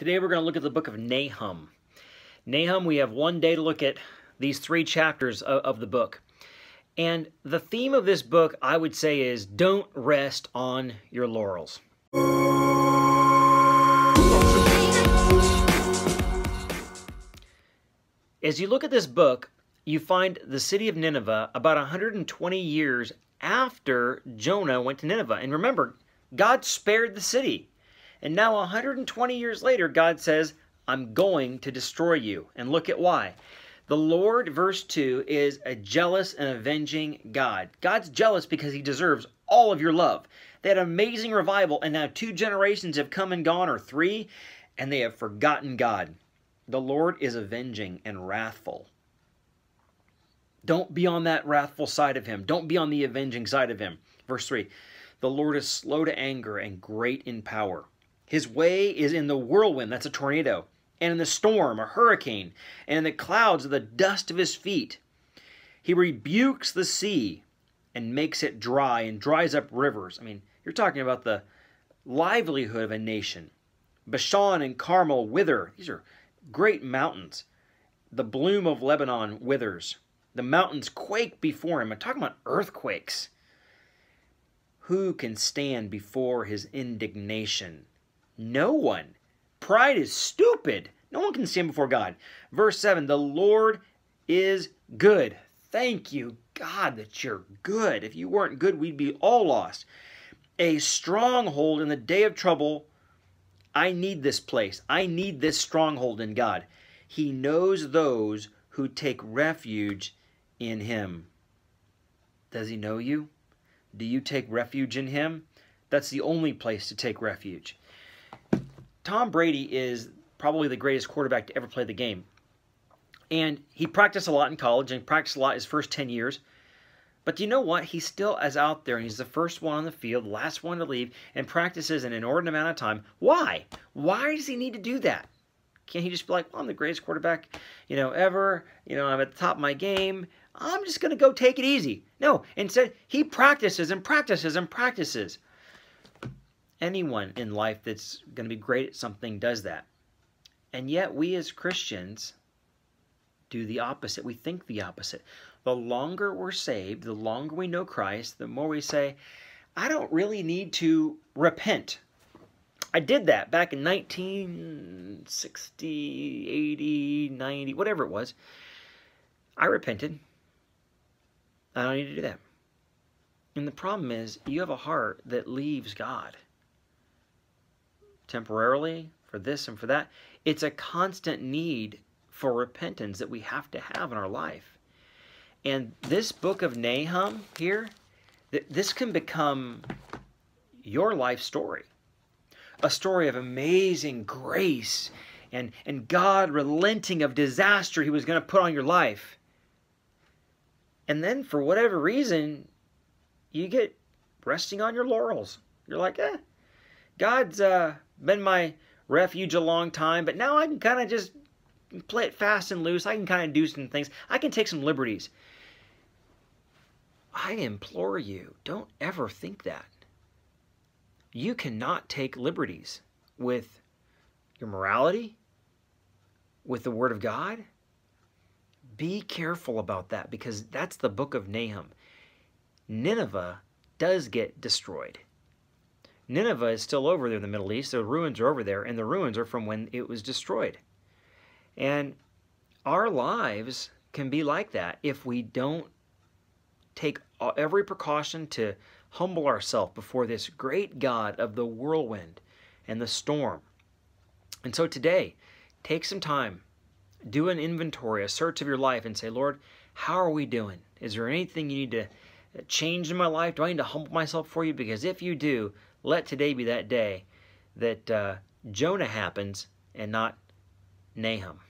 Today we're going to look at the book of Nahum. Nahum, we have one day to look at these three chapters of, of, the book. And the theme of this book, I would say, is don't rest on your laurels. As you look at this book, you find the city of Nineveh about 120 years after Jonah went to Nineveh. And remember, God spared the city. And now, 120 years later, God says, I'm going to destroy you. And look at why. The Lord, verse 2, is a jealous and avenging God. God's jealous because he deserves all of your love. They had an amazing revival, and now two generations have come and gone, or three, and they have forgotten God. The Lord is avenging and wrathful. Don't be on that wrathful side of him. Don't be on the avenging side of him. Verse 3 The Lord is slow to anger and great in power. His way is in the whirlwind, that's a tornado, and in the storm, a hurricane, and in the clouds the dust of his feet. He rebukes the sea and makes it dry and dries up rivers. I mean, you're talking about the livelihood of a nation. Bashan and Carmel wither. These are great mountains. The bloom of Lebanon withers. The mountains quake before him. I'm talking about earthquakes. Who can stand before his indignation? No one. Pride is stupid. No one can stand before God. Verse 7 The Lord is good. Thank you, God, that you're good. If you weren't good, we'd be all lost. A stronghold in the day of trouble. I need this place. I need this stronghold in God. He knows those who take refuge in Him. Does He know you? Do you take refuge in Him? That's the only place to take refuge. Tom Brady is probably the greatest quarterback to ever play the game. And he practiced a lot in college and practiced a lot his first 10 years. But do you know what? He still is out there and he's the first one on the field, last one to leave, and practices an inordinate amount of time. Why? Why does he need to do that? Can't he just be like, well, I'm the greatest quarterback, you know, ever. You know, I'm at the top of my game. I'm just going to go take it easy. No, instead, he practices and practices and practices anyone in life that's going to be great at something does that. And yet, we as Christians do the opposite. We think the opposite. The longer we're saved, the longer we know Christ, the more we say, I don't really need to repent. I did that back in 1960, 80, 90, whatever it was. I repented. I don't need to do that. And the problem is, you have a heart that leaves God temporarily for this and for that. It's a constant need for repentance that we have to have in our life. And this book of Nahum here, this can become your life story. A story of amazing grace and, and God relenting of disaster he was going to put on your life. And then for whatever reason, you get resting on your laurels. You're like, eh, God's uh, been my refuge a long time, but now I can kind of just play it fast and loose. I can kind of do some things. I can take some liberties. I implore you, don't ever think that. You cannot take liberties with your morality, with the Word of God. Be careful about that because that's the book of Nahum. Nineveh does get destroyed. Nineveh is still over there in the Middle East. The ruins are over there, and the ruins are from when it was destroyed. And our lives can be like that if we don't take every precaution to humble ourselves before this great God of the whirlwind and the storm. And so today, take some time, do an inventory, a search of your life, and say, Lord, how are we doing? Is there anything you need to change in my life? Do I need to humble myself for you? Because if you do, let today be that day that uh, Jonah happens and not Nahum.